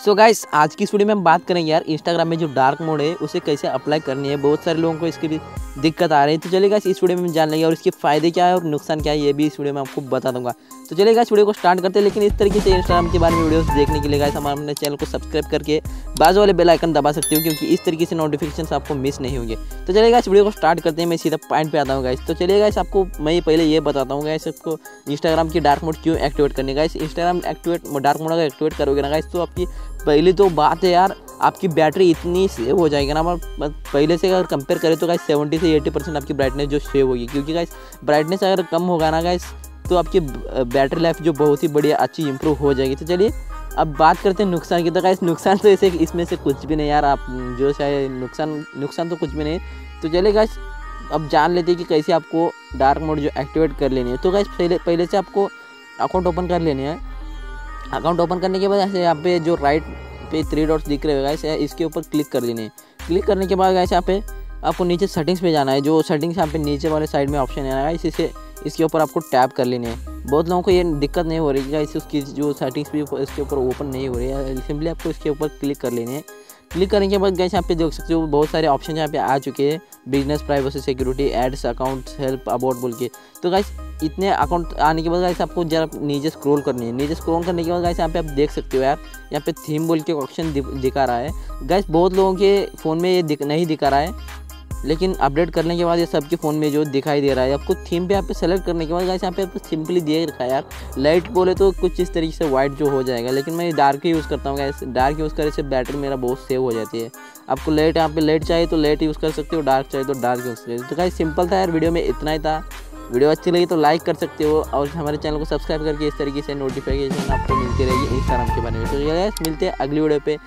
सो so guys आज की इस वीडियो में हम बात करेंगे यार इंस्टाग्राम में जो डार्क मोड है, उसे कैसे अप्लाई करनी है। बहुत सारे लोगों को इसकी भी दिक्कत आ रही है। तो चलिए गाइस इस वीडियो में जान लेंगे और इसके फ़ायदे क्या है और नुकसान क्या है, ये भी इस वीडियो में आपको बता दूँगा। तो चलिए गाइस वीडियो को स्टार्ट करते हैं, लेकिन इस तरीके से इंस्टाग्राम के बारे में वीडियो देखने के लिए गाइस हमारे अपने चैनल को सब्सक्राइब करके बाजू वाले बेल आइकन दबा सकते हो, क्योंकि इस तरीके से नोटिफिकेशन आपको मिस नहीं होंगे। तो चलिए गाइस वीडियो को स्टार्ट करते हैं, मैं सीधा पॉइंट पे आता हूँ गाइस तो चलिए गाइस आपको मैं पहले ये बताता हूँ गाइस आपको इंस्टाग्राम की डार्क मोड क्यों एक्टिवेट करनी guys Instagram activate dark mode अगर एक्टिवेट करोगे ना गाइस तो आपकी पहली तो बात है यार, आपकी बैटरी इतनी सेव हो जाएगी ना पहले से अगर कंपेयर करें तो गाइस सेवेंटी से एट्टी परसेंट आपकी ब्राइटनेस जो सेव होगी। क्योंकि गाइस ब्राइटनेस अगर कम होगा ना गाइस तो आपकी बैटरी लाइफ जो बहुत ही बढ़िया अच्छी इंप्रूव हो जाएगी। तो चलिए, अब बात करते हैं नुकसान की। तो गाइस नुकसान तो ऐसे इसमें से कुछ भी नहीं यार, आप जो शायद नुकसान नुकसान तो कुछ भी नहीं। तो चलिए गाइस अब जान लेते हैं कि कैसे आपको डार्क मोड जो एक्टिवेट कर लेनी है। तो गाइस पहले पहले से आपको अकाउंट ओपन कर लेनी है। अकाउंट ओपन करने के बाद ऐसे यहाँ पे जो राइट पे थ्री डॉट्स दिख रहे हो गाइस इसके ऊपर क्लिक कर देने क्लिक करने के बाद गाइस यहाँ पे आपको नीचे सेटिंग्स पे जाना है, जो सेटिंग्स यहाँ पे नीचे वाले साइड में ऑप्शन आना है इसी से इसके ऊपर आपको टैप कर लेने हैं। बहुत लोगों को ये दिक्कत नहीं हो रही है इस उसकी जो सेटिंग्स भी इसके ऊपर ओपन नहीं हो रही है सिंपली आपको इसके ऊपर क्लिक कर लेने हैं। क्लिक करने के बाद गैस यहाँ पे देख सकते हो, बहुत सारे ऑप्शन यहाँ पे आ चुके हैं business privacy security ads account help about बोल के। तो गैस इतने अकाउंट आने के बाद गैस आपको जरा नीचे स्क्रॉल करनी है। नीचे स्क्रॉल करने के बाद गैस यहाँ पे आप देख सकते हो यार यहाँ पे थीम बोल के ऑप्शन दिखा रहा है। गैस बहुत लोगों के फ़ोन में ये दिख, नहीं दिखा रहा है लेकिन अपडेट करने के बाद ये सबके फ़ोन में जो दिखाई दे रहा है। आपको थीम पे यहाँ पे सेलेक्ट करने के बाद गाइस यहाँ पे आपको सिंपली दिए रखा है यार। लाइट बोले तो कुछ इस तरीके से वाइट जो हो जाएगा लेकिन मैं डार्क ही यूज़ करता हूँ गैस डार्क यूज़ करने से बैटरी मेरा बहुत सेव हो जाती है। आपको लाइट यहाँ पे लाइट चाहिए तो लाइट यूज़ कर सकते हो डार्क चाहिए तो डार्क यूज़ कर सकते हो। तो गाइस सिंपल था यार वीडियो में इतना ही था। वीडियो अच्छी लगी तो लाइक कर सकते हो और हमारे चैनल को सब्सक्राइब करके इस तरीके से नोटिफिकेशन आपको मिलती रहेगी इंस्टाग्राम के बारे में। तो मिलते हैं अगली वीडियो पे।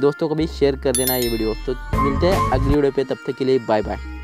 दोस्तों को भी शेयर कर देना ये वीडियो। तो मिलते हैं अगली वीडियो पे, तब तक के लिए बाय बाय